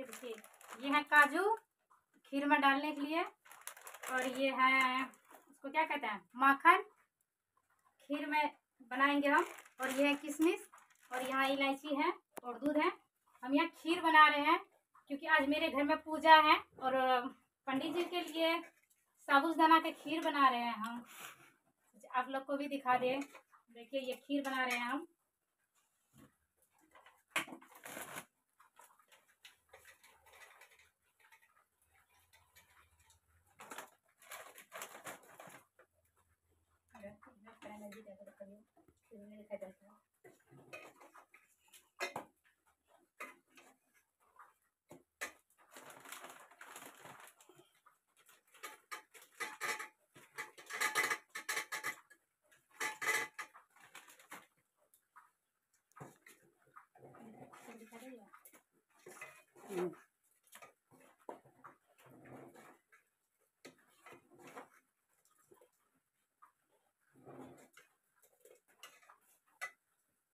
ये है काजू खीर में डालने के लिए और ये है उसको क्या कहते हैं? माखन खीर में बनाएँगे हम और ये है किशमिश और यहाँ इलायची है और दूध है। हम यहाँ खीर बना रहे हैं क्योंकि आज मेरे घर में पूजा है और पंडित जी के लिए साबुदाना के खीर बना रहे हैं हम। आप लोग को भी दिखा दे। देखिए, ये खीर बना रहे हैं हम। हम्म।